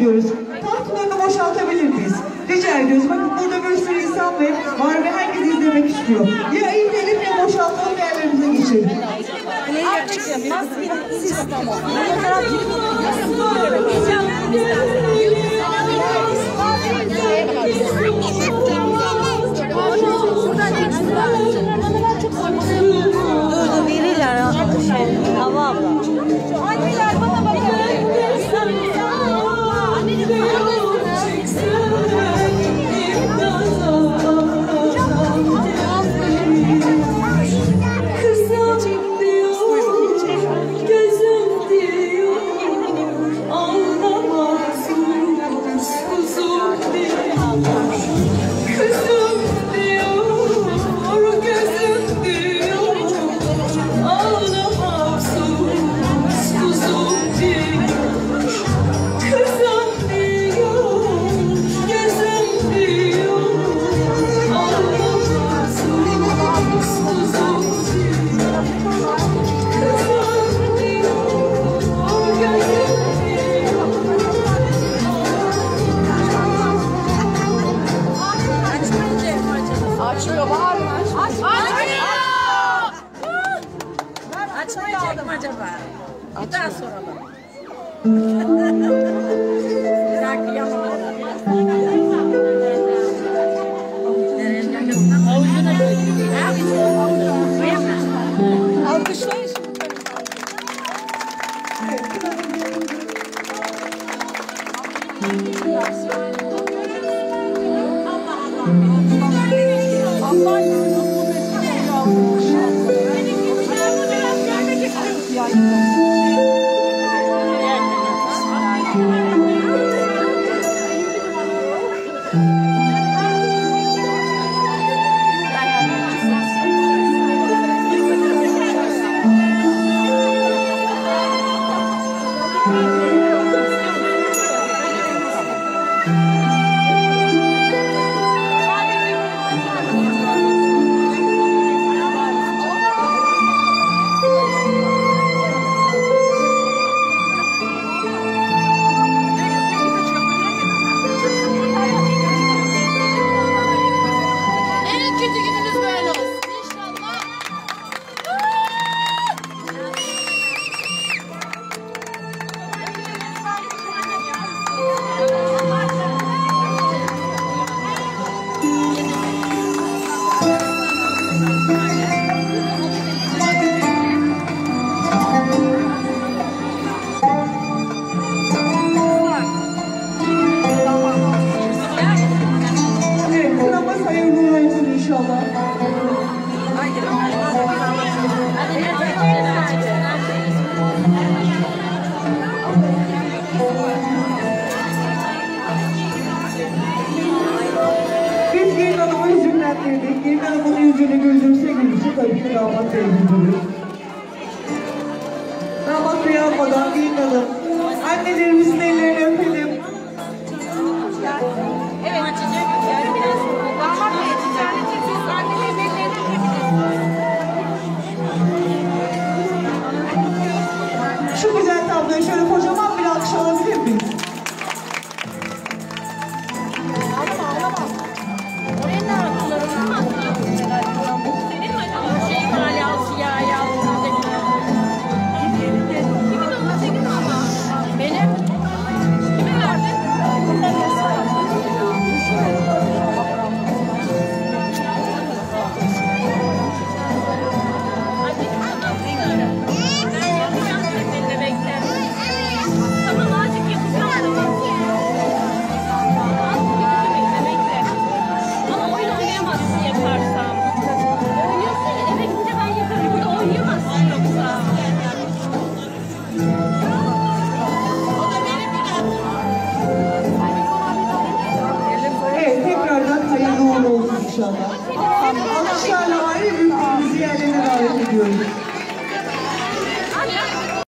ediyoruz. Tahtlarını boşaltabilir miyiz? Rica ediyoruz. Bakın burada bir sürü insan ve var ve herkes izlemek istiyor. Ya inelim ya boşaltalım yerlerimize geçelim. Dur Açmayacak mı acaba? Bir daha soralım. Bir daha kıyamam. Avucuna Alkışlayın Biz gelin hanımı hüzünlendirdik. Gelin hanımın yüzünü güldürse tabii ki damat bey güldürür. Damat bey almadan. Annelerimizin ellerini öpelim. oynayamazsın yaparsam. Oynuyorsun ya eve gidince ben yaparım. Burada oynayamazsın yoksa. Evet, tekrardan hayırlı uğurlu olsun inşallah. Alkışlarla ayrı ülkemizi yerlerine davet ediyoruz.